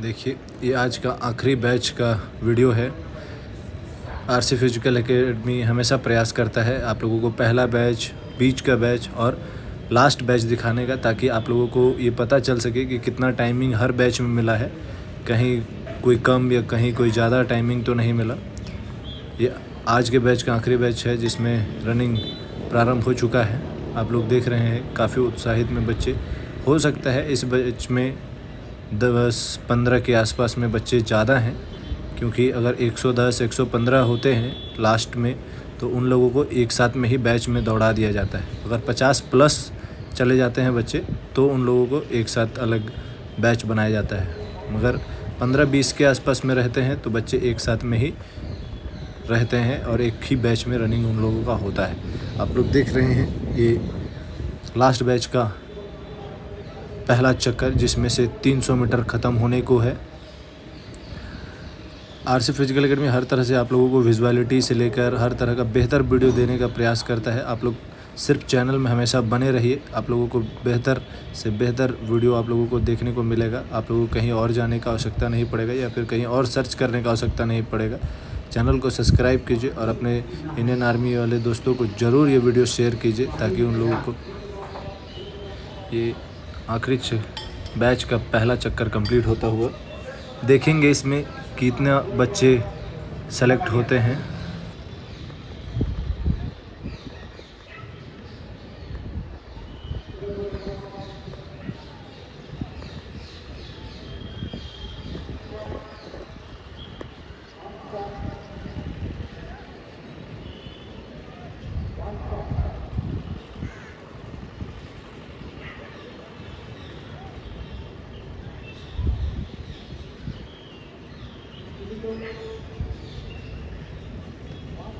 देखिए, ये आज का आखिरी बैच का वीडियो है। आर सी फ़िज़िकल एकेडमी हमेशा प्रयास करता है आप लोगों को पहला बैच, बीच का बैच और लास्ट बैच दिखाने का ताकि आप लोगों को ये पता चल सके कि कितना टाइमिंग हर बैच में मिला है। कहीं कोई कम या कहीं कोई ज़्यादा टाइमिंग तो नहीं मिला। ये आज के बैच का आखिरी बैच है जिसमें रनिंग प्रारंभ हो चुका है। आप लोग देख रहे हैं, काफ़ी उत्साहित में बच्चे, हो सकता है इस बैच में दस, पंद्रह के आसपास में बच्चे ज़्यादा हैं, क्योंकि अगर 110 115 होते हैं लास्ट में तो उन लोगों को एक साथ में ही बैच में दौड़ा दिया जाता है। अगर 50 प्लस चले जाते हैं बच्चे तो उन लोगों को एक साथ अलग बैच बनाया जाता है। मगर 15-20 के आसपास में रहते हैं तो बच्चे एक साथ में ही रहते हैं और एक ही बैच में रनिंग उन लोगों का होता है। आप लोग देख रहे हैं, ये लास्ट बैच का पहला चक्कर, जिसमें से 300 मीटर ख़त्म होने को है। आर सी फ़िज़िकल अकेडमी हर तरह से आप लोगों को विजुअलिटी से लेकर हर तरह का बेहतर वीडियो देने का प्रयास करता है। आप लोग सिर्फ़ चैनल में हमेशा बने रहिए, आप लोगों को बेहतर से बेहतर वीडियो आप लोगों को देखने को मिलेगा। आप लोगों को कहीं और जाने का आवश्यकता नहीं पड़ेगा या फिर कहीं और सर्च करने का आवश्यकता नहीं पड़ेगा। चैनल को सब्सक्राइब कीजिए और अपने इंडियन आर्मी वाले दोस्तों को ज़रूर ये वीडियो शेयर कीजिए, ताकि उन लोगों को ये आखिरी बैच का पहला चक्कर कंप्लीट होता हुआ। देखेंगे इसमें कितने बच्चे सेलेक्ट होते हैं।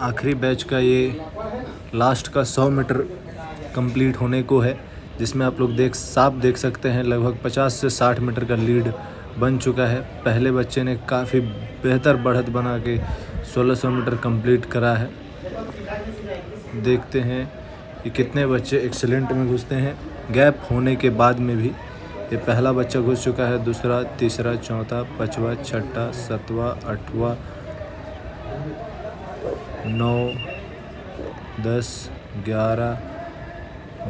आखिरी बैच का ये लास्ट का 100 मीटर कंप्लीट होने को है, जिसमें आप लोग देख, साफ़ देख सकते हैं, लगभग 50 से 60 मीटर का लीड बन चुका है। पहले बच्चे ने काफ़ी बेहतर बढ़त बना के 1600 मीटर कंप्लीट करा है। देखते हैं कि कितने बच्चे एक्सेलेंट में घुसते हैं। गैप होने के बाद में भी ये पहला बच्चा घुस चुका है, दूसरा, तीसरा, चौथा, पाँचवा, छठा, सतवा, आठवा, नौ, दस, ग्यारह,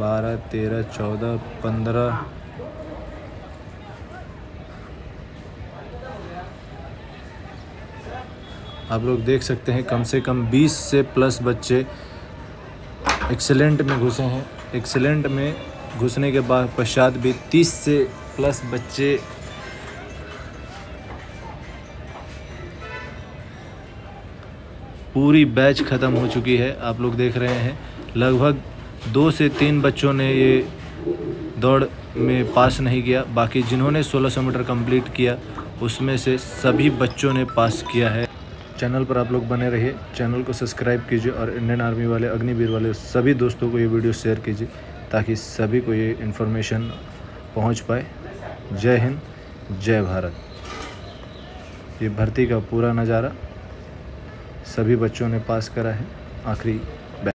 बारह, तेरह, चौदह, पंद्रह, आप लोग देख सकते हैं कम से कम 20 से प्लस बच्चे एक्सेलेंट में घुसे हैं, एक्सेलेंट में घुसने के बाद पश्चात भी 30 से प्लस बच्चे पूरी बैच ख़त्म हो चुकी है। आप लोग देख रहे हैं। लगभग दो से तीन बच्चों ने ये दौड़ में पास नहीं किया। बाकी जिन्होंने 1600 मीटर कंप्लीट किया, उसमें से सभी बच्चों ने पास किया है। चैनल पर आप लोग बने रहिए। चैनल को सब्सक्राइब कीजिए और इंडियन आर्मी वाले, अग्निवीर वाले सभी दोस्तों को ये वीडियो शेयर कीजिए। ताकि सभी को ये इन्फॉर्मेशन पहुँच पाए। जय हिंद, जय भारत। ये भर्ती का पूरा नज़ारा सभी बच्चों ने पास करा है। आखिरी